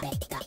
Becca.